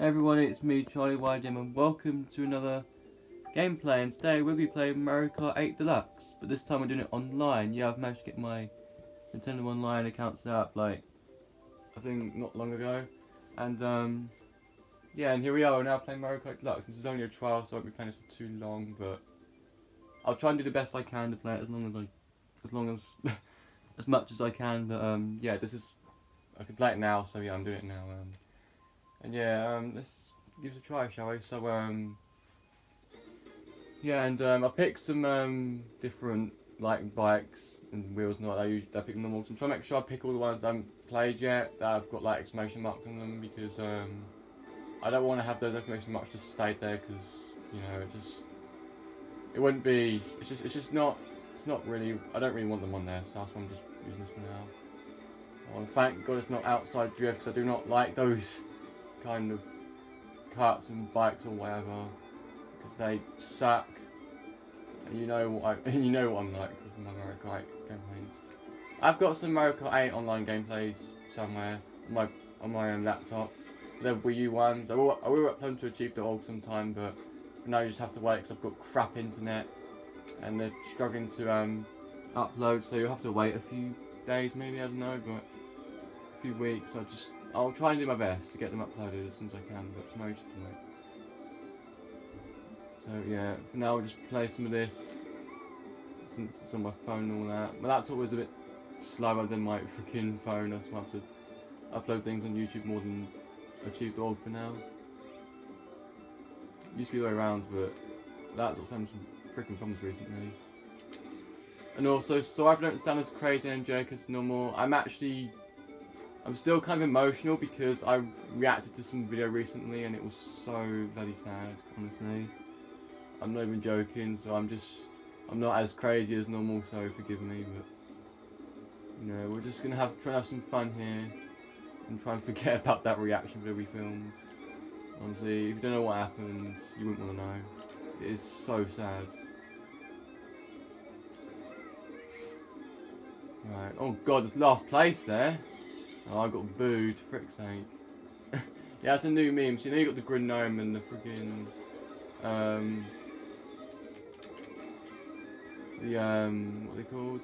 Everyone, it's me, Charlie YDM, and welcome to another gameplay. And today we'll be playing Mario Kart 8 Deluxe, but this time we're doing it online. Yeah, I've managed to get my Nintendo Online account set up, like, I think not long ago. And, um, yeah, and here we are, we're now playing Mario Kart Deluxe. This is only a trial, so I won't be playing this for too long, but I'll try and do the best I can to play it as long as I, as long as, as much as I can, but, um, yeah, this is, I can play it now, so yeah, I'm doing it now, um. And yeah, um, let's give it a try, shall we? So, um, yeah, and um, I picked some um, different like bikes and wheels and all that. I usually I pick normal. So I'm trying to make sure I pick all the ones I haven't played yet that I've got like exclamation marks on them because um, I don't want to have those exclamation marks just stay there because you know it just it wouldn't be. It's just it's just not. It's not really. I don't really want them on there, so that's why I'm just using this for now. Oh, thank God it's not outside drift because I do not like those kind of carts and bikes or whatever because they suck. And you know what I, you know what I'm like with my Mario Kart gameplays. I've got some Mario Kart 8 online gameplays somewhere on my on my own laptop. They're Wii U ones. I will I will upload to Archive.org sometime, but now you just have to wait because I've got crap internet and they're struggling to um, upload. So you'll have to wait a few days, maybe I don't know, but a few weeks. I just I'll try and do my best to get them uploaded as soon as I can, but just have to wait. So yeah, now I'll just play some of this since it's on my phone and all that. My laptop was a bit slower than my freaking phone, why I have to upload things on YouTube more than Archive.org for now. Used to be the way around, but laptop's having some freaking problems recently. And also, so I don't sound as crazy and angelic as normal. I'm actually, I'm still kind of emotional because I reacted to some video recently and it was so bloody sad, honestly. I'm not even joking, so I'm just, I'm not as crazy as normal, so forgive me, but, you know, we're just gonna have, try and have some fun here, and try and forget about that reaction video we filmed. Honestly, if you don't know what happened, you wouldn't want to know. It is so sad. Right, oh god, it's last place there. Oh, I got booed, frick's sake. yeah, that's a new meme. So you know you got the Gnome and the freaking um, the um, what are they called?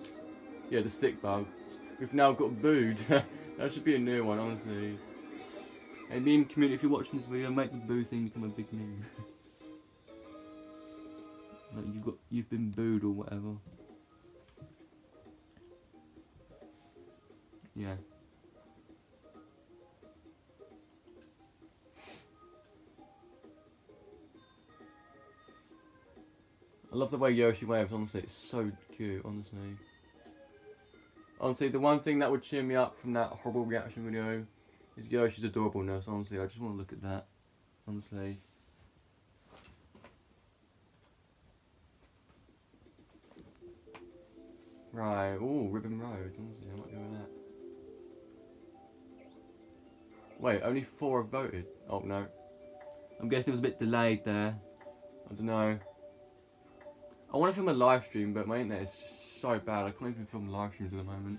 Yeah, the stick bug. We've now got booed. that should be a new one, honestly. Hey, meme community, if you're watching this video, make the boo thing become a big meme. like you've got, you've been booed or whatever. Yeah. I love the way Yoshi waves, honestly, it's so cute, honestly. Honestly, the one thing that would cheer me up from that horrible reaction video is Yoshi's adorableness, honestly, I just want to look at that, honestly. Right, ooh, Ribbon Road, honestly, I might go with that. Wait, only four have voted? Oh, no. I'm guessing it was a bit delayed there. I don't know. I want to film a live stream, but my internet is just so bad. I can't even film live streams at the moment.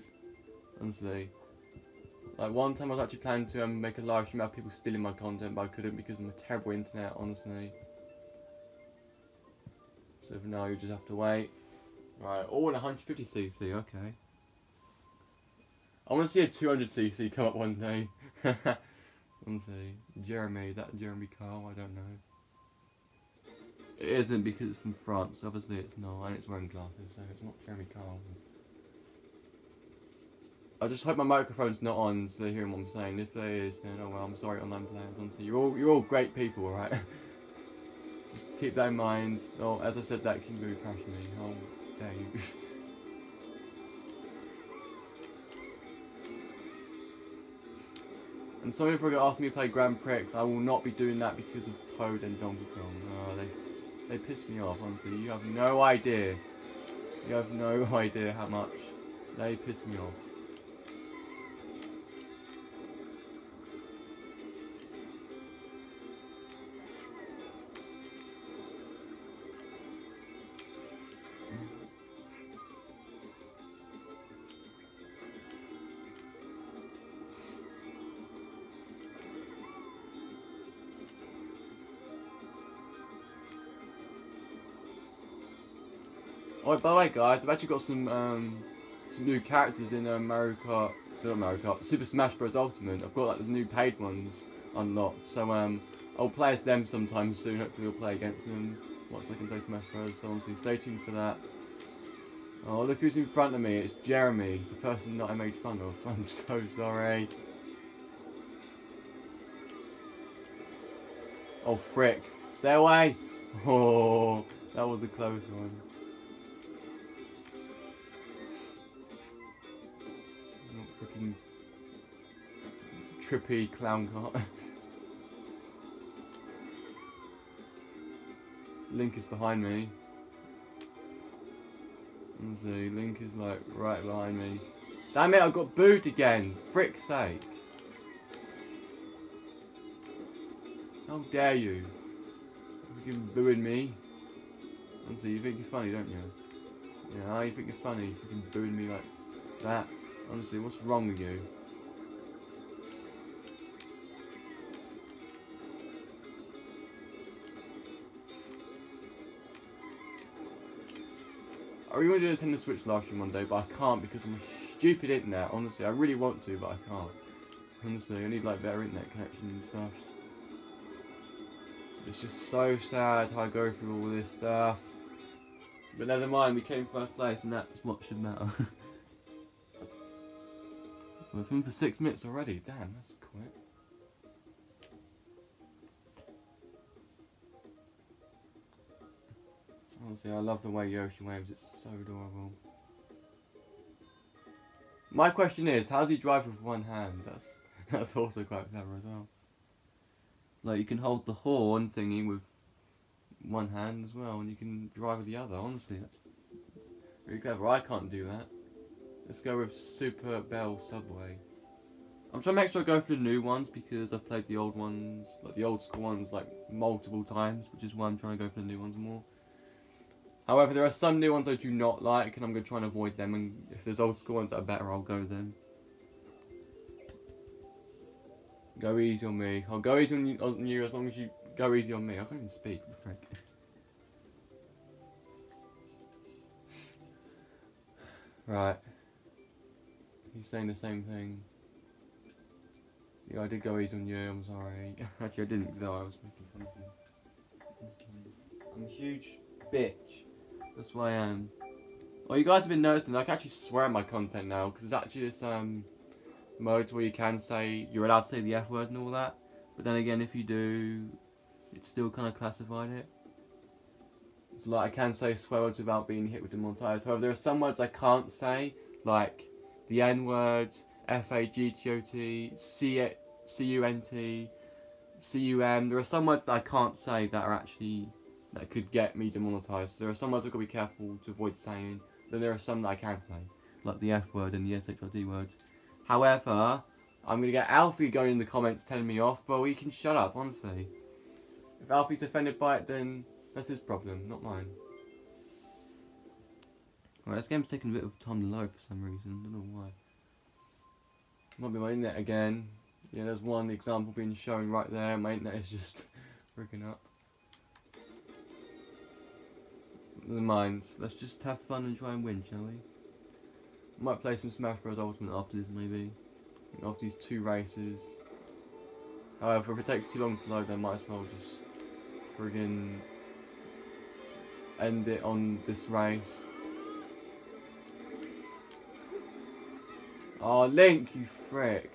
Honestly. Like, one time I was actually planning to um, make a live stream about people stealing my content, but I couldn't because of my terrible internet, honestly. So for now, you just have to wait. Right, and 150cc, okay. I want to see a 200cc come up one day. Honestly, Jeremy, is that Jeremy Carl? I don't know. It isn't because it's from France, obviously it's not, and it's wearing glasses, so it's not Jeremy Carl. I just hope my microphone's not on so they're hearing what I'm saying. If there is, then oh well, I'm sorry online players, honestly. You're all, you're all great people, alright? just keep that in mind. Oh, as I said that, King Boo crashed me. How dare you. And some people are going to ask me to play Grand Prix. I will not be doing that because of Toad and Donkey Kong. Oh, they, they piss me off, honestly. You have no idea. You have no idea how much they piss me off. Oh, by the way, guys, I've actually got some um, some new characters in uh, Mario Kart, not Mario Kart, Super Smash Bros. Ultimate. I've got like the new paid ones unlocked, so um, I'll play as them sometime soon. Hopefully, we'll play against them once I can play Smash Bros. So honestly, stay tuned for that. Oh, look who's in front of me. It's Jeremy, the person that I made fun of. I'm so sorry. Oh, frick. Stay away. Oh, that was a close one. Freaking trippy clown car. Link is behind me. Let's see, Link is like right behind me. Damn it, I got booed again. Frick's sake. How dare you? Can booing me. Honestly, you think you're funny, don't you? Yeah, you think you're funny, freaking booing me like that. Honestly, what's wrong with you? I really wanted to attend the Switch live stream one day, but I can't because I'm a stupid internet. Honestly, I really want to, but I can't. Honestly, I need like better internet connection and stuff. It's just so sad how I go through all this stuff. But never mind, we came first place, and that's what should matter. We've been for six minutes already. Damn, that's quick. Honestly, I love the way Yoshi waves. It's so adorable. My question is, how does he drive with one hand? That's that's also quite clever as well. Like you can hold the horn thingy with one hand as well, and you can drive with the other. Honestly, that's really clever. I can't do that. Let's go with Super Bell Subway. I'm trying to make sure I go for the new ones because I've played the old ones, like the old school ones, like multiple times, which is why I'm trying to go for the new ones more. However, there are some new ones I do not like, and I'm going to try and avoid them. And if there's old school ones that are better, I'll go then. Go easy on me. I'll go easy on you, on you as long as you go easy on me. I can't even speak. Frick? right. He's saying the same thing. Yeah, I did go easy on you. I'm sorry. Actually, I didn't though. I was making fun of you. I'm a huge bitch. That's why I am. Well, you guys have been noticing. I can actually swear at my content now because there's actually this um mode where you can say you're allowed to say the F word and all that. But then again, if you do, it's still kind of classified it. So like I can say swear words without being hit with demonetized. However, there are some words I can't say, like the N words, F A G T O T, C C U N T, C U M. There are some words that I can't say that are actually that could get me demonetized. So there are some words I've got to be careful to avoid saying. Then there are some that I can say, like the F word and the SHRD words. However, I'm gonna get Alfie going in the comments telling me off, but he can shut up, honestly. If Alfie's offended by it, then that's his problem, not mine. Right, this game's taking a bit of time to load for some reason, I don't know why. Might be my internet again. Yeah, there's one example being shown right there, my internet is just freaking up. The mind, let's just have fun and try and win, shall we? Might play some Smash Bros. Ultimate after this, maybe. After these two races. However, if it takes too long to load, then might as well just friggin' end it on this race. Oh, Link, you frick.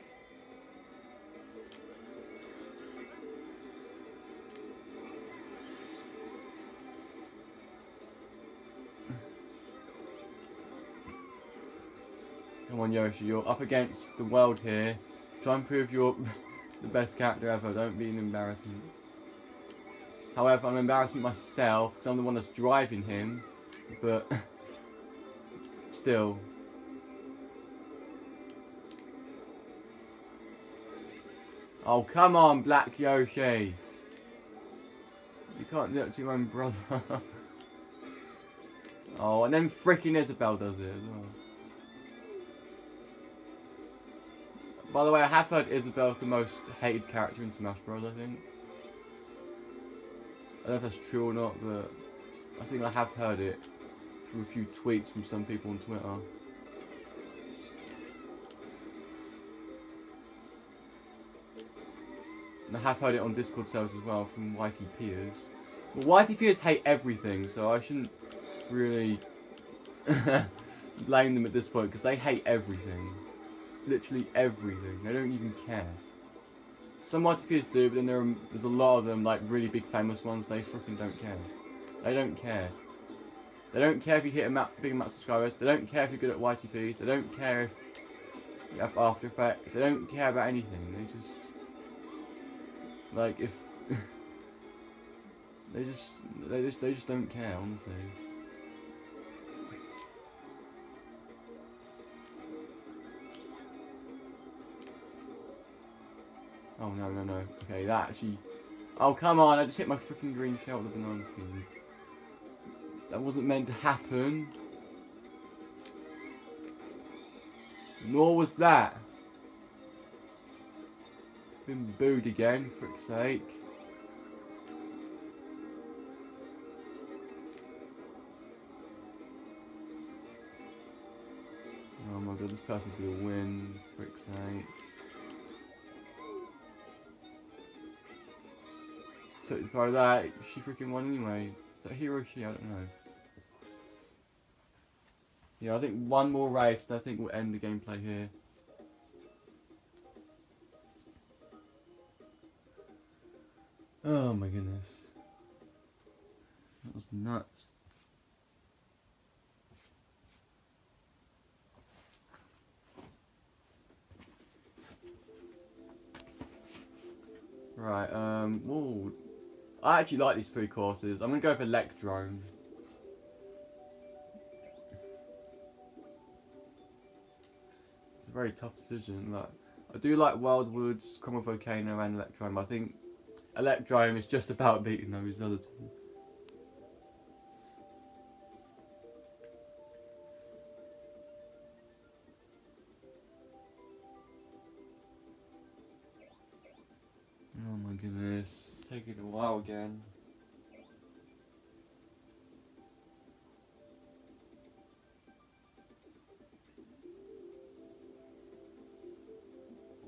Come on, Yoshi, you're up against the world here. Try and prove you're the best character ever. Don't be an embarrassment. However, I'm embarrassing myself because I'm the one that's driving him. But still. Oh, come on, Black Yoshi. You can't do it to your own brother. oh, and then freaking Isabelle does it as well. By the way, I have heard Isabelle's the most hated character in Smash Bros. I think. I don't know if that's true or not, but I think I have heard it from a few tweets from some people on Twitter. And I have heard it on Discord servers as well from YTPers. Well, YTPers hate everything, so I shouldn't really blame them at this point because they hate everything. Literally everything. They don't even care. Some YTPers do, but then there are, there's a lot of them, like really big famous ones, they freaking don't care. They don't care. They don't care if you hit a big amount of subscribers. They don't care if you're good at YTPs. They don't care if you have After Effects. They don't care about anything. They just like if they just they just they just don't care, honestly. Oh no no no. Okay, that actually. Oh come on! I just hit my freaking green shell with the banana skin. That wasn't meant to happen. Nor was that. Been booed again, frick's sake. Oh my god, this person's gonna win, frick's sake. So throw that, she freaking won anyway. Is that or she? I don't know. Yeah, I think one more race and I think we'll end the gameplay here. Oh my goodness. That was nuts. Right, um, ooh. I actually like these three courses. I'm gonna go for Electrodrome. It's a very tough decision. Like, I do like Wildwoods, Grumble Volcano, and Electrodrome. I think Electrodrome is just about beating those other two. Oh my goodness, it's taking a while again.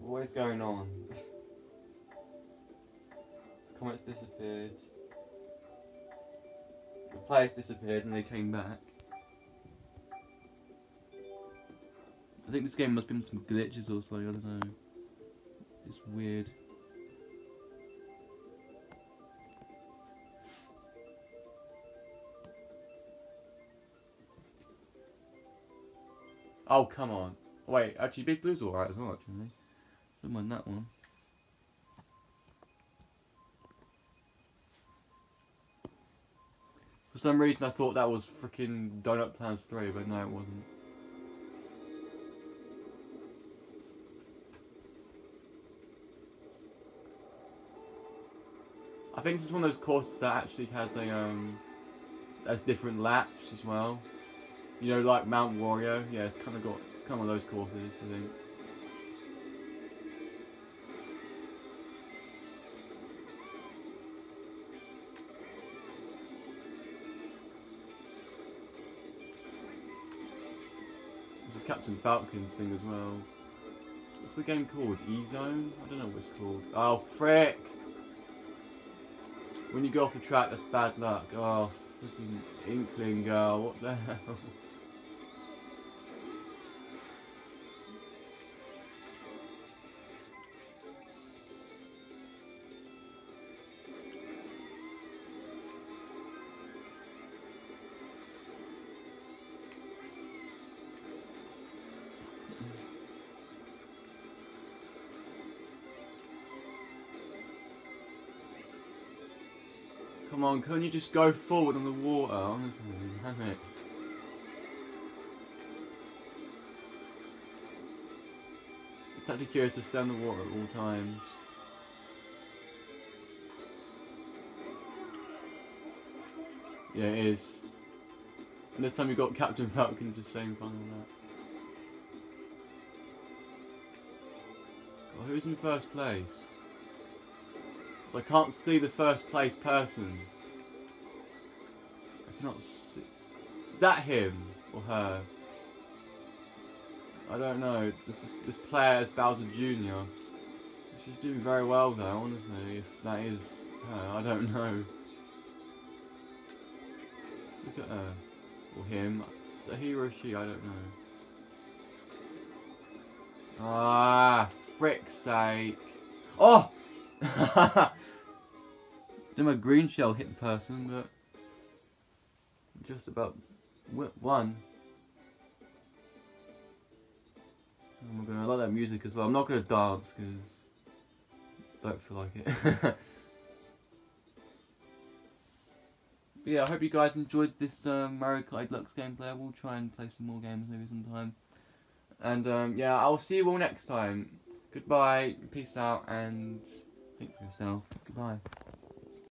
What is going on? comments disappeared. The players disappeared and they came back. I think this game must be some glitches or something, I don't know. It's weird. Oh, come on. Wait, actually, Big Blue's alright as well, actually. Don't mind that one. For some reason, I thought that was freaking Donut Plains 3, but no, it wasn't. I think this is one of those courses that actually has a, um, has different laps as well. You know, like Mount Wario. Yeah, it's kind of got, it's kind of one of those courses, I think. Captain Falcon's thing as well. What's the game called? E-Zone? I don't know what it's called. Oh, frick! When you go off the track, that's bad luck. Oh, freaking Inkling girl, what the hell? Come on, can you just go forward on the water? Honestly, damn it. It's actually curious to stay on the water at all times. Yeah, it is. And this time we got Captain Falcon just saying fun on that. God, who's in first place? So I can't see the first place person. I cannot see. Is that him or her? I don't know. This this, this player is Bowser Jr. She's doing very well though, honestly. If that is her, I don't know. Look at her. Or him. Is it he or she? I don't know. Ah, frick's sake. Oh! Then my green shell hit the person, but just about one. I'm gonna like that music as well. I'm not gonna dance because I don't feel like it. yeah, I hope you guys enjoyed this um, Mario Kart Deluxe gameplay. I will try and play some more games maybe sometime. And um, yeah, I'll see you all next time. Goodbye, peace out, and yourself. Goodbye.